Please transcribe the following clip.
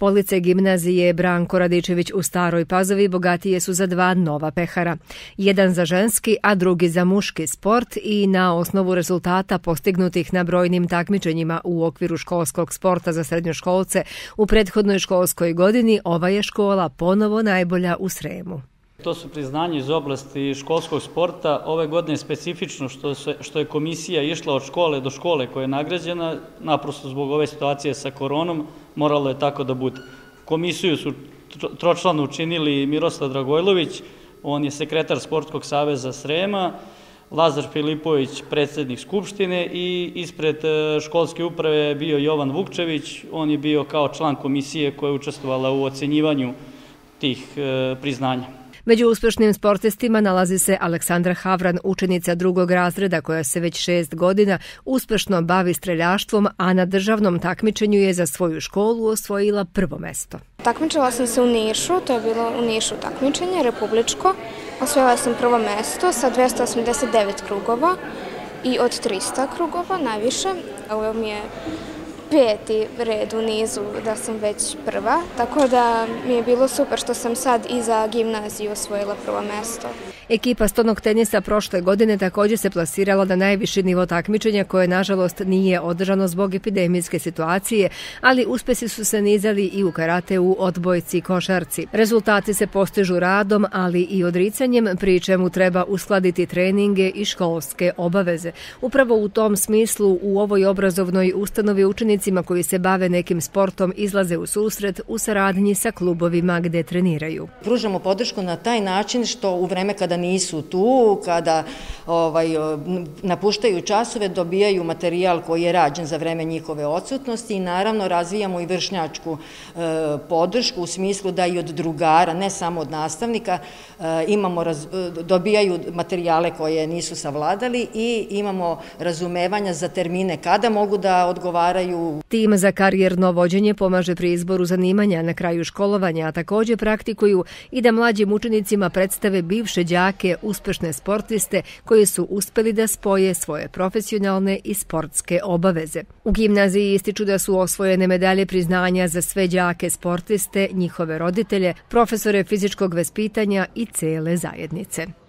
Police gimnazije Branko Radičević u Staroj Pazovi bogatije su za dva nova pehara. Jedan za ženski, a drugi za muški sport i na osnovu rezultata postignutih na brojnim takmičenjima u okviru školskog sporta za srednjoškolce u prethodnoj školskoj godini ova je škola ponovo najbolja u Sremu. To su priznanje iz oblasti školskog sporta. Ove godine je specifično što, se, što je komisija išla od škole do škole koja je nagrađena, naprosto zbog ove situacije sa koronom, moralo je tako da bude. Komisiju su tročlano učinili Miroslav Dragojlović, on je sekretar Sportskog saveza Srema, Lazar Filipović, predsednik Skupštine i ispred e, školske uprave je bio Jovan Vukčević, on je bio kao član komisije koja je učestvovala u ocenjivanju tih e, priznanja. Među uspešnim sportistima nalazi se Aleksandra Havran, učenica drugog razreda koja se već šest godina uspešno bavi streljaštvom, a na državnom takmičenju je za svoju školu osvojila prvo mesto. Takmičila sam se u Nišu, to je bilo u Nišu takmičenje, republičko. Osvojila sam prvo mesto sa 289 krugova i od 300 krugova najviše. Ovo mi je peti red u nizu da sam već prva, tako da mi je bilo super što sam sad i za gimnaziju osvojila prvo mesto. Ekipa stonog tenisa prošle godine takođe se plasirala na najviši nivo takmičenja koje nažalost nije održano zbog epidemijske situacije, ali uspesi su se nizali i u karateu, odbojci i košarci. Rezultati se postižu radom, ali i odricanjem, pri čemu treba uskladiti treninge i školske obaveze. Upravo u tom smislu u ovoj obrazovnoj ustanovi učenicima koji se bave nekim sportom izlaze u susret u saradnji sa klubovima gde treniraju. Pružamo podršku na taj način što u vreme kada nisu tu, kada ovaj, napuštaju časove, dobijaju materijal koji je rađen za vreme njihove odsutnosti i naravno razvijamo i vršnjačku e, podršku u smislu da i od drugara, ne samo od nastavnika, e, imamo raz, dobijaju materijale koje nisu savladali i imamo razumevanja za termine kada mogu da odgovaraju. Tim za karijerno vođenje pomaže pri izboru zanimanja na kraju školovanja, a takođe praktikuju i da mlađim učenicima predstave bivše đake uspešne sportiste koji su uspeli da spoje svoje profesionalne i sportske obaveze. U gimnaziji ističu da su osvojene medalje priznanja za sve đake sportiste, njihove roditelje, profesore fizičkog vaspitanja i cele zajednice.